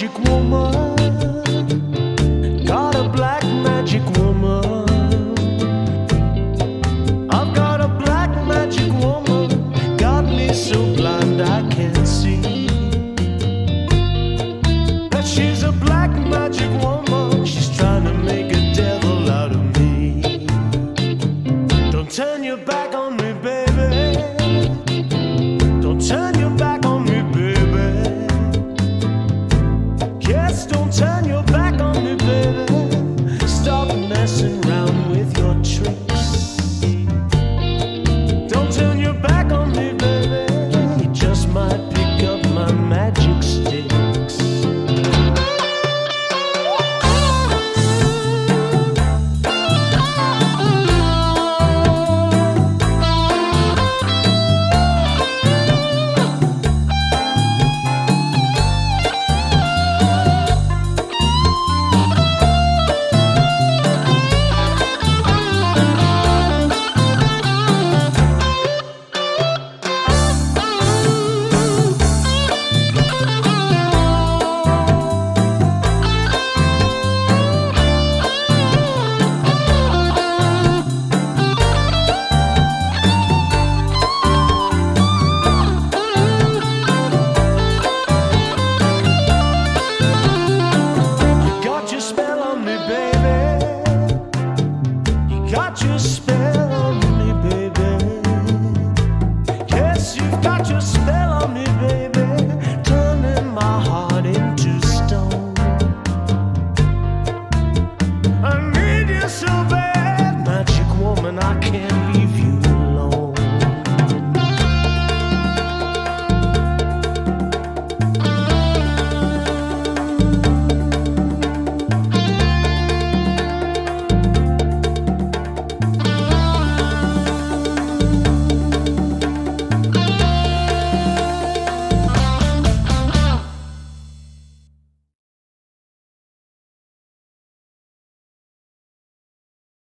de como. dressing room.